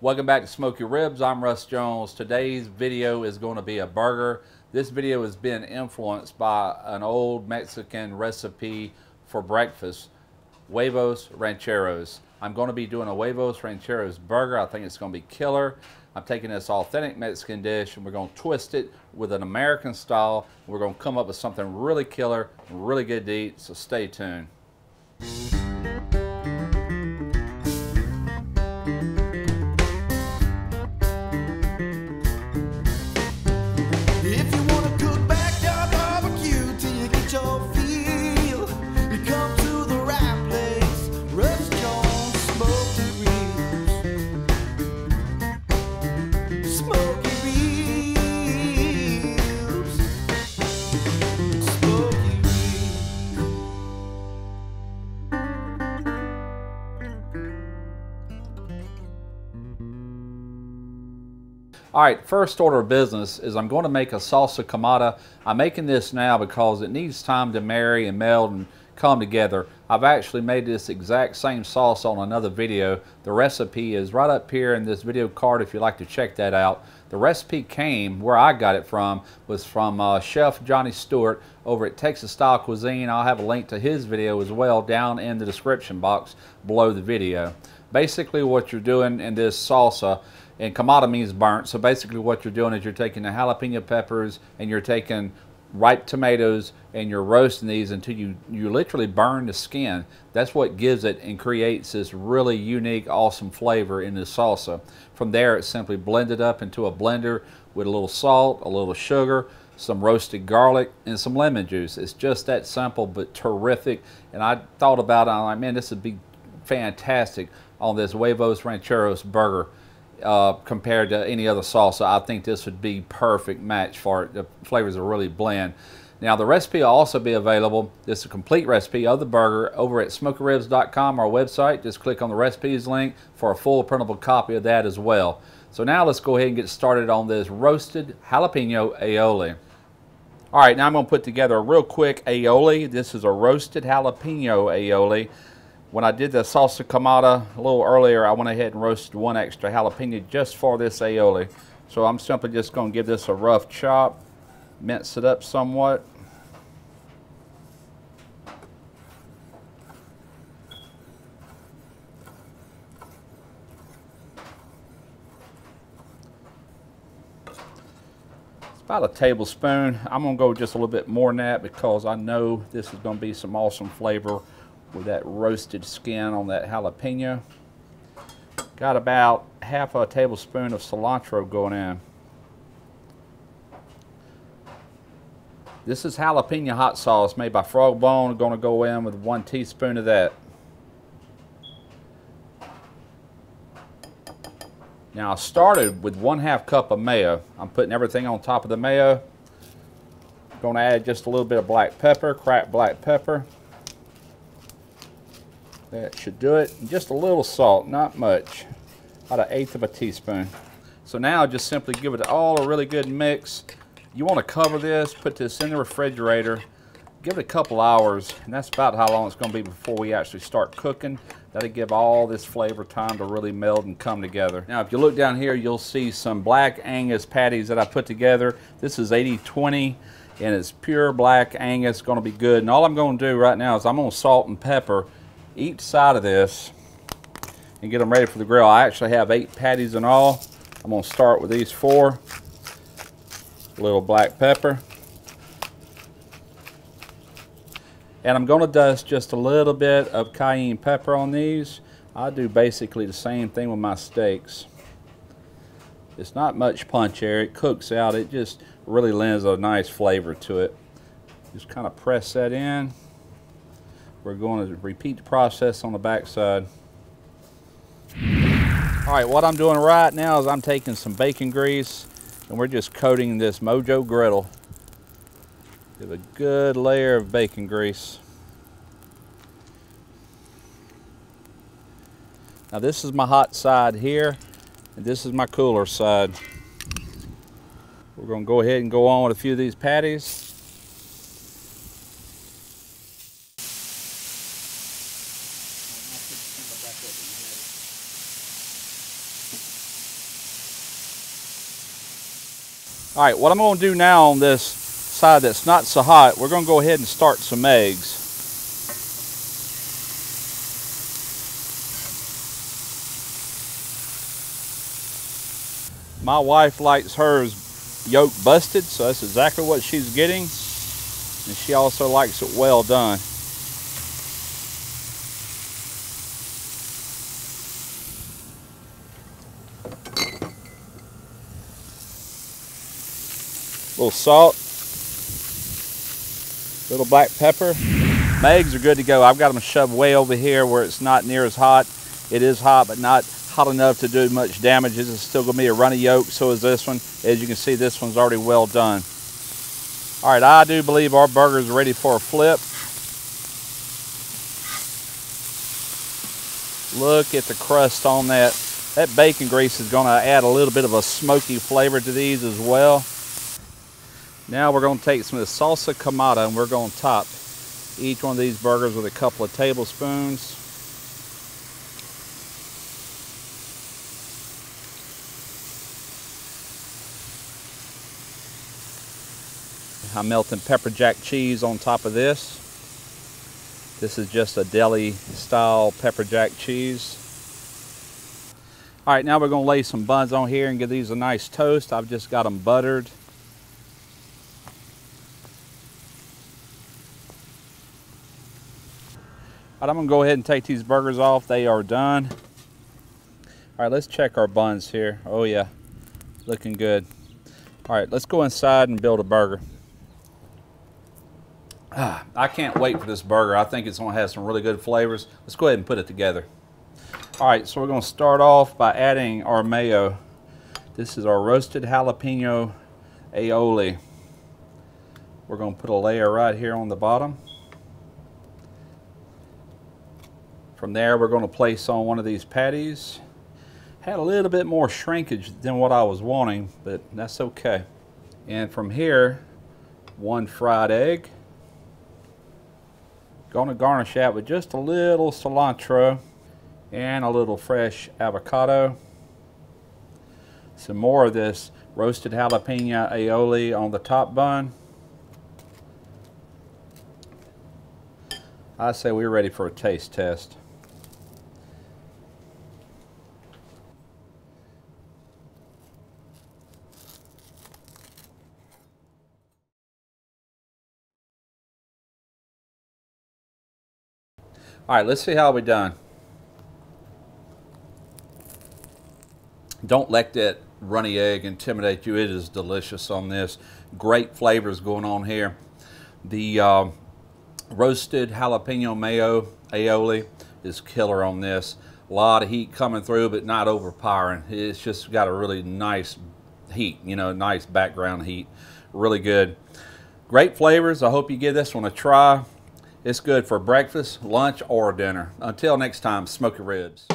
Welcome back to Smoky Ribs. I'm Russ Jones. Today's video is going to be a burger. This video has been influenced by an old Mexican recipe for breakfast, huevos rancheros. I'm going to be doing a huevos rancheros burger. I think it's going to be killer. I'm taking this authentic Mexican dish and we're going to twist it with an American style. We're going to come up with something really killer, really good to eat, so stay tuned. All right, first order of business is I'm going to make a salsa quemada. I'm making this now because it needs time to marry and meld and come together. I've actually made this exact same sauce on another video. The recipe is right up here in this video card if you'd like to check that out. The recipe came, where I got it from, was from uh, Chef Johnny Stewart over at Texas Style Cuisine. I'll have a link to his video as well down in the description box below the video. Basically what you're doing in this salsa and quemada means burnt. So basically what you're doing is you're taking the jalapeno peppers and you're taking ripe tomatoes and you're roasting these until you, you literally burn the skin. That's what gives it and creates this really unique, awesome flavor in this salsa. From there, it's simply blended up into a blender with a little salt, a little sugar, some roasted garlic, and some lemon juice. It's just that simple but terrific. And I thought about it, I'm like, man, this would be fantastic on this Huevos Rancheros burger uh, compared to any other salsa. I think this would be perfect match for it. The flavors are really blend. Now the recipe will also be available. This is a complete recipe of the burger over at smokyribs.com, our website. Just click on the recipes link for a full printable copy of that as well. So now let's go ahead and get started on this roasted jalapeno aioli. All right, now I'm going to put together a real quick aioli. This is a roasted jalapeno aioli. When I did the salsa quemada a little earlier, I went ahead and roasted one extra jalapeno just for this aioli. So I'm simply just going to give this a rough chop, mince it up somewhat. It's about a tablespoon. I'm going to go just a little bit more than that because I know this is going to be some awesome flavor with that roasted skin on that jalapeno. Got about half a tablespoon of cilantro going in. This is jalapeno hot sauce made by Frog Bone. Going to go in with one teaspoon of that. Now I started with one half cup of mayo. I'm putting everything on top of the mayo. Going to add just a little bit of black pepper, cracked black pepper. That should do it. Just a little salt, not much. About an eighth of a teaspoon. So now just simply give it all a really good mix. You want to cover this, put this in the refrigerator, give it a couple hours, and that's about how long it's going to be before we actually start cooking. That'll give all this flavor time to really meld and come together. Now, if you look down here, you'll see some black Angus patties that I put together. This is 80-20, and it's pure black Angus, going to be good. And all I'm going to do right now is I'm going to salt and pepper each side of this and get them ready for the grill. I actually have eight patties in all. I'm to start with these four. A little black pepper. And I'm going to dust just a little bit of cayenne pepper on these. I do basically the same thing with my steaks. It's not much punch here. It cooks out. It just really lends a nice flavor to it. Just kind of press that in. We're going to repeat the process on the back side. All right, what I'm doing right now is I'm taking some bacon grease and we're just coating this Mojo griddle. Give a good layer of bacon grease. Now this is my hot side here, and this is my cooler side. We're gonna go ahead and go on with a few of these patties. All right, what I'm going to do now on this side that's not so hot, we're going to go ahead and start some eggs. My wife likes hers yolk busted, so that's exactly what she's getting. And she also likes it well done. Little salt, little black pepper. My eggs are good to go. I've got them shoved way over here where it's not near as hot. It is hot, but not hot enough to do much damage. This is still gonna be a runny yolk, so is this one. As you can see, this one's already well done. All right, I do believe our burger is ready for a flip. Look at the crust on that. That bacon grease is gonna add a little bit of a smoky flavor to these as well. Now we're going to take some of the salsa quemada and we're going to top each one of these burgers with a couple of tablespoons. I'm melting pepper jack cheese on top of this. This is just a deli style pepper jack cheese. All right, now we're gonna lay some buns on here and give these a nice toast. I've just got them buttered. I'm gonna go ahead and take these burgers off. They are done. All right, let's check our buns here. Oh yeah, looking good. All right, let's go inside and build a burger. Ah, I can't wait for this burger. I think it's gonna have some really good flavors. Let's go ahead and put it together. All right, so we're gonna start off by adding our mayo. This is our roasted jalapeno aioli. We're gonna put a layer right here on the bottom. From there, we're going to place on one of these patties. Had a little bit more shrinkage than what I was wanting, but that's okay. And from here, one fried egg. Going to garnish that with just a little cilantro and a little fresh avocado. Some more of this roasted jalapeno aioli on the top bun. I say we're ready for a taste test. All right, let's see how we done. Don't let that runny egg intimidate you. It is delicious on this. Great flavors going on here. The uh, roasted jalapeno mayo aioli is killer on this. A lot of heat coming through, but not overpowering. It's just got a really nice heat, you know, nice background heat. Really good. Great flavors. I hope you give this one a try. It's good for breakfast, lunch, or dinner. Until next time, smoky ribs.